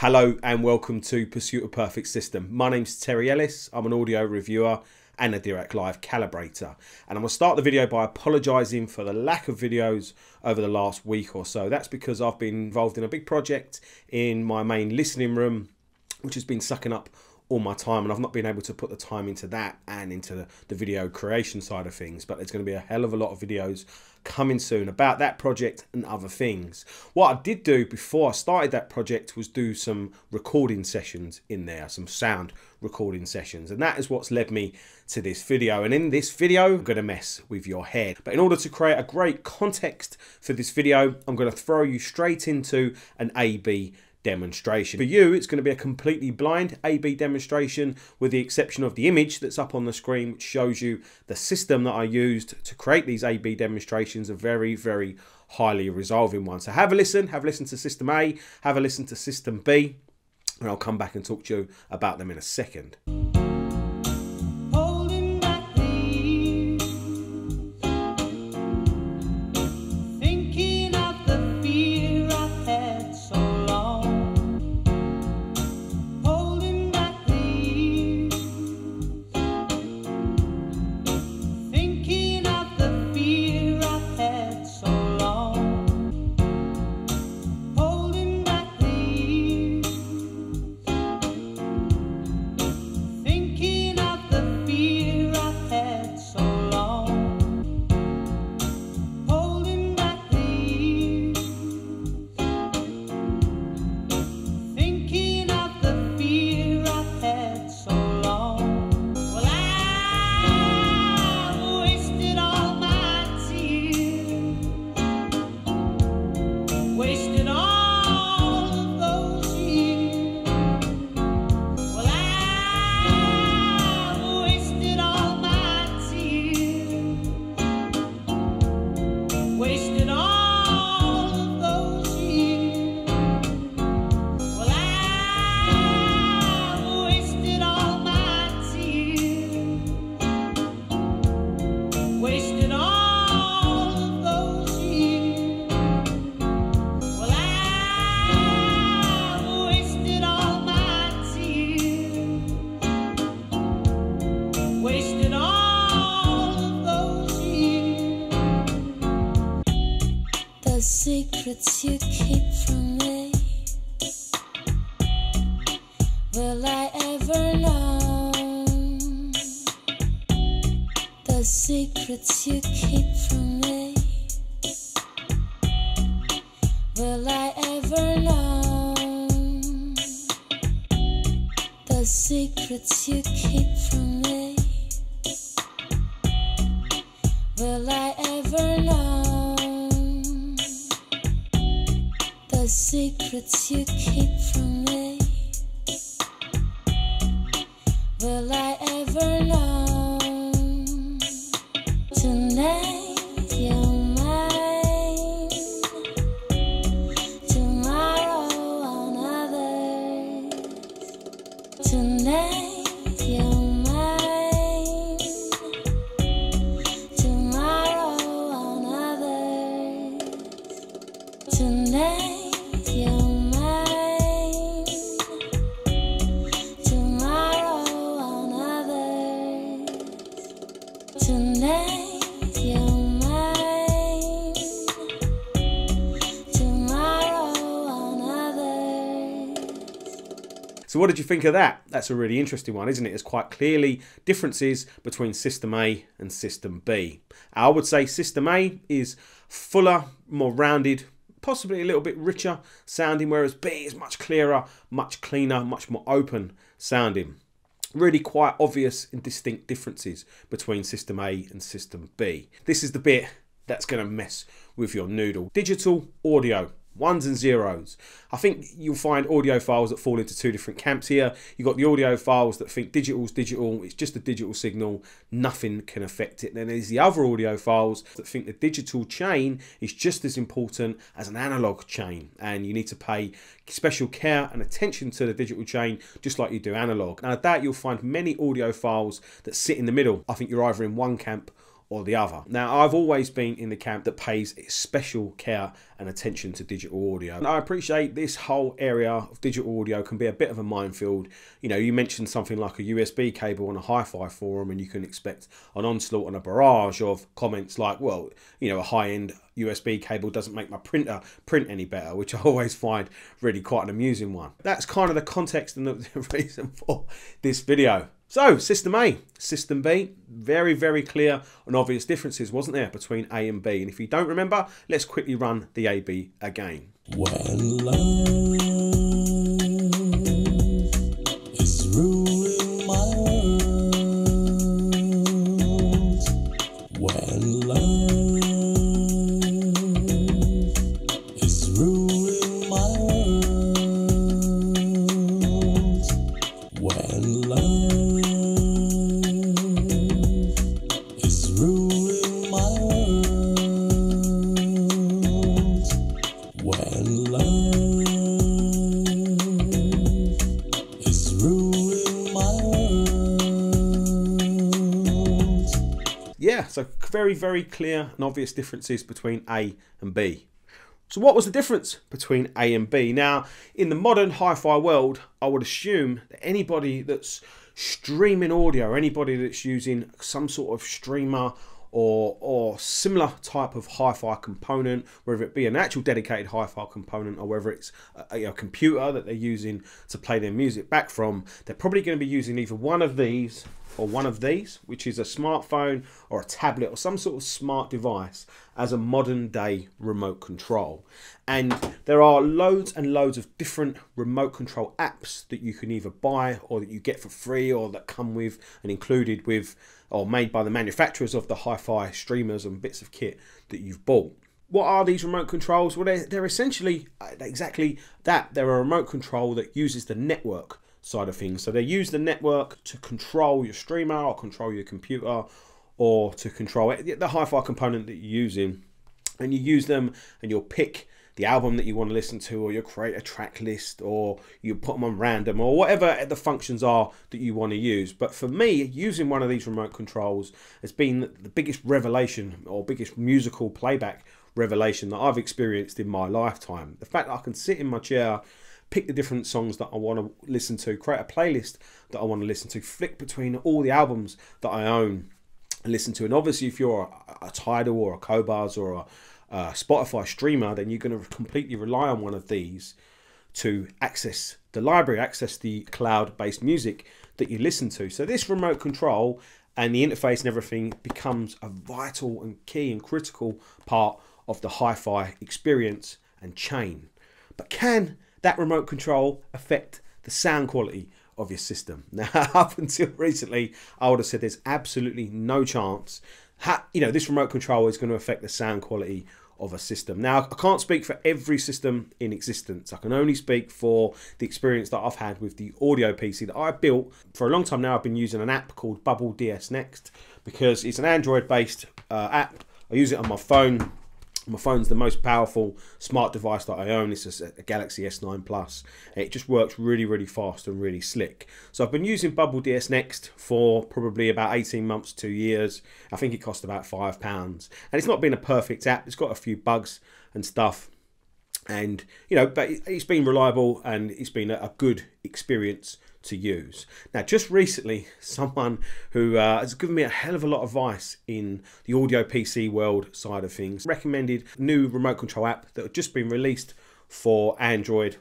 Hello and welcome to Pursuit of Perfect System. My name's Terry Ellis. I'm an audio reviewer and a Dirac Live calibrator. And I'm going to start the video by apologising for the lack of videos over the last week or so. That's because I've been involved in a big project in my main listening room, which has been sucking up all my time and I've not been able to put the time into that and into the, the, video creation side of things but there's going to be a hell of a lot of videos coming soon about that project and other things. What I did do before I started that project was do some recording sessions in there some sound recording sessions and that is what's led me to this video. And in this video I'm going to mess with your head. But in order to create a great context for this video I'm going to throw you straight into an A-B demonstration. For you, it's going to be a completely blind A-B demonstration with the exception of the image that's up on the screen, which shows you the system that I used to create these A-B demonstrations, a very, very highly resolving one. So have a listen, have a listen to system A, have a listen to system B, and I'll come back and talk to you about them in a second. Secrets you keep from me. Will I ever know the secrets you keep from me? Will I ever know the secrets you keep from me? Will I ever know? Secrets you keep from me. Will I ever know? So what did you think of that? That's a really interesting one, isn't it? There's quite clearly differences between System A and System B. I would say System A is fuller, more rounded, possibly a little bit richer sounding, whereas B is much clearer, much cleaner, much more open sounding. Really quite obvious and distinct differences between System A and System B. This is the bit that's going to mess with your noodle. Digital audio ones and zeros. I think you'll find audiophiles that fall into two different camps here. You've got the audiophiles that think digital's digital, it's just a digital signal, nothing can affect it. Then there's the other audiophiles that think the digital chain is just as important as an analog chain. And you need to pay special care and attention to the digital chain, just like you do analog. Now, at that you'll find many audiophiles that sit in the middle. I think you're either in one camp or the other. Now, I've always been in the camp that pays special care and attention to digital audio. And I appreciate this whole area of digital audio can be a bit of a minefield. You know, you mentioned something like a USB cable on a hi-fi forum and you can expect an onslaught and a barrage of comments like, well, you know, a high-end USB cable doesn't make my printer print any better, which I always find really quite an amusing one. That's kind of the context and the reason for this video. So, System A, System B, very, very clear and obvious differences, wasn't there, between A and B? And if you don't remember, let's quickly run the AB again. Uh, yeah, so very, very clear and obvious differences between A and B. So what was the difference between A and B? Now, in the modern hi-fi world, I would assume that anybody that's streaming audio, anybody that's using some sort of streamer or or similar type of hi-fi component, whether it be an actual dedicated hi-fi component or whether it's a, a, computer that they're using to play their music back from, they're probably going to be using either one of these or one of these, which is a smartphone or a tablet or some sort of smart device as a modern day remote control. And there are loads and loads of different remote control apps that you can either buy or that you get for free or that come with and included with or made by the manufacturers of the hi-fi streamers and bits of kit that you've bought. What are these remote controls? Well, they're, they're essentially uh, exactly that. They're a remote control that uses the network side of things. So they use the network to control your streamer or control your computer or to control it, the hi-fi component that you're using. And you use them and you'll pick the album that you want to listen to or you'll create a track list or you put them on random or whatever the functions are that you want to use. But for me, using one of these remote controls has been the biggest revelation or biggest musical playback revelation that I've experienced in my lifetime. The fact that I can sit in my chair pick the different songs that I want to listen to, create a playlist that I want to listen to, flick between all the albums that I own and listen to. And obviously, if you're a, a Tidal or a Qobuz or a, a Spotify streamer, then you're going to completely rely on one of these to access the library, access the cloud based music that you listen to. So, this remote control and the interface and everything becomes a vital and key and critical part of the hi fi experience and chain. But can that remote control affect the sound quality of your system. Now, up until recently, I would have said there's absolutely no chance. you know, this remote control is going to affect the sound quality of a system. Now, I can't speak for every system in existence. I can only speak for the experience that I've had with the audio PC that I built. For a long time now, I've been using an app called Bubble DS Next because it's an Android-based uh, app. I use it on my phone my phone's the most powerful smart device that I own. It's a, Galaxy S9 Plus. It just works really, really fast and really slick. So I've been using Bubble DS Next for probably about 18 months, two years. I think it cost about five pounds. And it's not been a perfect app. It's got a few bugs and stuff. And, you know, but it's been reliable and it's been a good experience to use. Now, just recently, someone who uh, has given me a hell of a lot of advice in the audio PC world side of things recommended new remote control app that had just been released for Android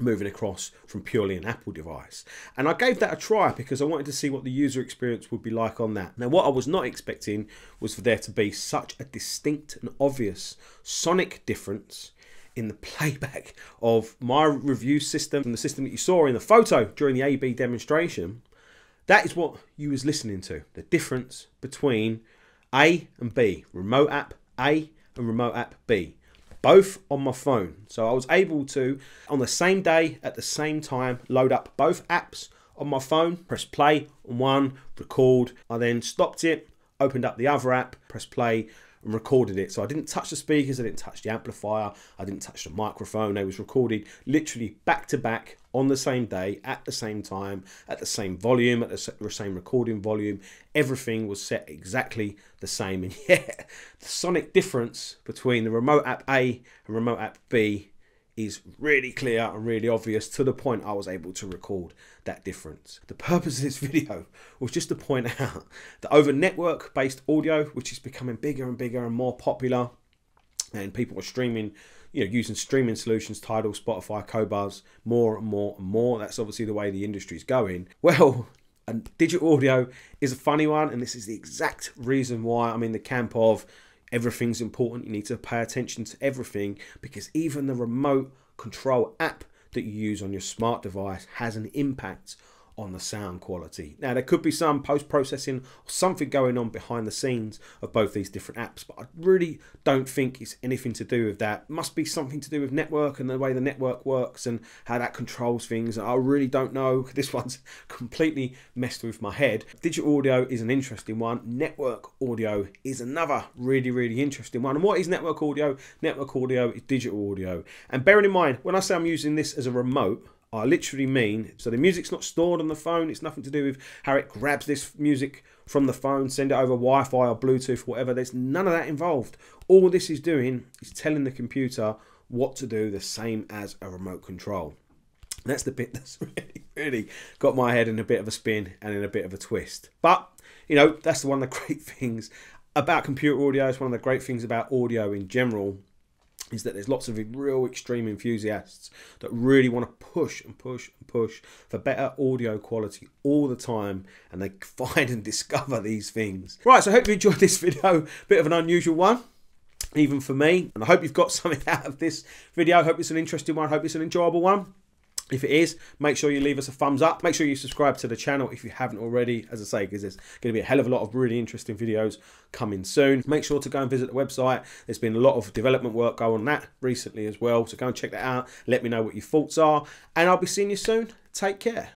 moving across from purely an Apple device. And I gave that a try because I wanted to see what the user experience would be like on that. Now, what I was not expecting was for there to be such a distinct and obvious sonic difference in the playback of my review system and the system that you saw in the photo during the AB demonstration, that is what you was listening to. The difference between A and B, remote app A and remote app B, both on my phone. So I was able to, on the same day, at the same time, load up both apps on my phone, press play on one, record. I then stopped it, opened up the other app, press play, and recorded it. So I didn't touch the speakers, I didn't touch the amplifier, I didn't touch the microphone. They was recorded literally back to back on the same day, at the same time, at the same volume, at the same recording volume. Everything was set exactly the same. And yeah, the sonic difference between the remote app A and remote app B is really clear and really obvious to the point I was able to record that difference. The purpose of this video was just to point out that over network based audio, which is becoming bigger and bigger and more popular, and people are streaming, you know, using streaming solutions, Tidal, Spotify, Qobuz, more and more and more. That's obviously the way the industry is going. Well, and digital audio is a funny one, and this is the exact reason why I'm in the camp of everything's important. You need to pay attention to everything because even the remote control app that you use on your smart device has an impact on the sound quality. Now, there could be some post processing or something going on behind the scenes of both these different apps, but I really don't think it's anything to do with that. It must be something to do with network and the way the network works and how that controls things. I really don't know. This one's completely messed with my head. Digital audio is an interesting one, network audio is another really, really interesting one. And what is network audio? Network audio is digital audio. And bearing in mind, when I say I'm using this as a remote, I literally mean so the music's not stored on the phone. It's nothing to do with how it grabs this music from the phone, send it over Wi-Fi or Bluetooth, whatever. There's none of that involved. All this is doing is telling the computer what to do, the same as a remote control. That's the bit that's really, really got my head in a bit of a spin and in a bit of a twist. But you know, that's one of the great things about computer audio. It's one of the great things about audio in general is that there's lots of real extreme enthusiasts that really want to push and push and push for better audio quality all the time and they find and discover these things. Right, so I hope you enjoyed this video, bit of an unusual one even for me and I hope you've got something out of this video. Hope it's an interesting one, hope it's an enjoyable one. If it is, make sure you leave us a thumbs up. Make sure you subscribe to the channel if you haven't already, as I say, because there's going to be a hell of a lot of really interesting videos coming soon. Make sure to go and visit the website. There's been a lot of development work going on that recently as well. So go and check that out. Let me know what your thoughts are. And I'll be seeing you soon. Take care.